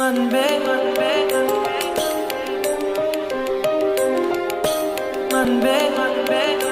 Monday, Monday, Monday, Monday, Monday.